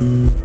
Mm-hmm.